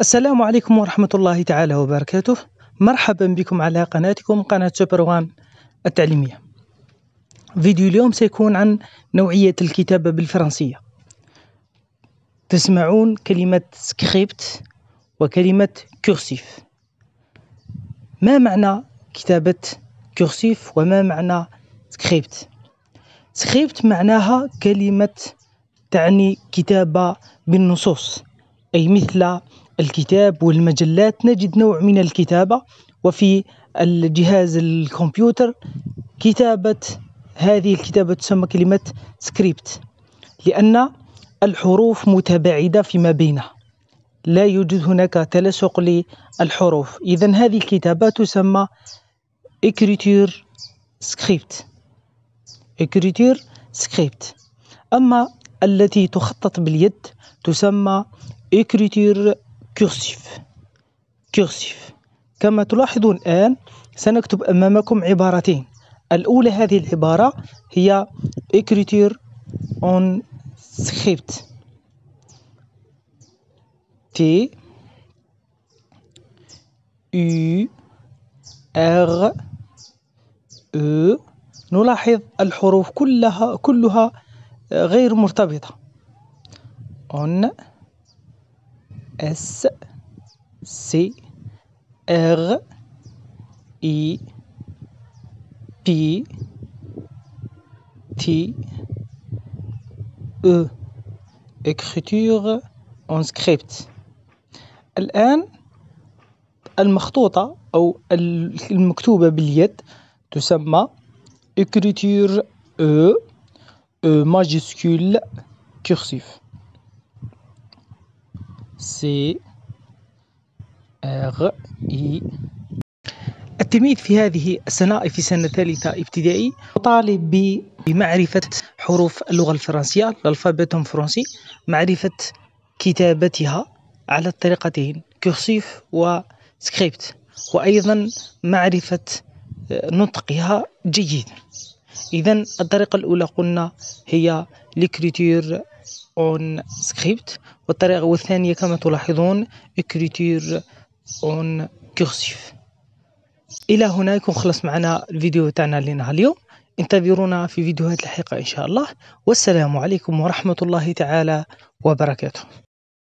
السلام عليكم ورحمة الله تعالى وبركاته. مرحبا بكم على قناتكم قناة سوبر وان التعليمية. فيديو اليوم سيكون عن نوعية الكتابة بالفرنسية. تسمعون كلمة سكريبت وكلمة cursive ما معنى كتابة cursive وما معنى script script معناها كلمة تعني كتابة بالنصوص أي مثل الكتاب والمجلات نجد نوع من الكتابة. وفي الجهاز الكمبيوتر كتابة هذه الكتابة تسمى كلمة سكريبت لأن الحروف متباعدة فيما بينها. لا يوجد هناك تلصق للحروف. إذا هذه الكتابة تسمى écriture script écriture script أما التي تخطط باليد تسمى écriture cursive cursive كما تلاحظون الآن سنكتب أمامكم عبارتين. الأولى هذه العبارة هي écriture en script. T U R E. نلاحظ الحروف كلها كلها غير مرتبطة. On S C R I P T E écriture en script الآن المخطوطة أو المكتوبة باليد تسمى écriture E E majuscule cursive C R I التلميذ في هذه السنة في سنة ثالثة ابتدائي طالب بمعرفة حروف اللغة الفرنسية ال alphabet فرنسي معرفة كتابتها على الطريقتين cursive و script وأيضا معرفة نطقها جيدا إذا الطريقة الأولى قلنا هي l'écriture en script والطريقة والثانية كما تلاحظون écriture en cursive إلى هنا يكون خلص معنا الفيديو تاعنا لنا اليوم. انتظرونا في فيديوهات لاحقة إن شاء الله. والسلام عليكم ورحمة الله تعالى وبركاته.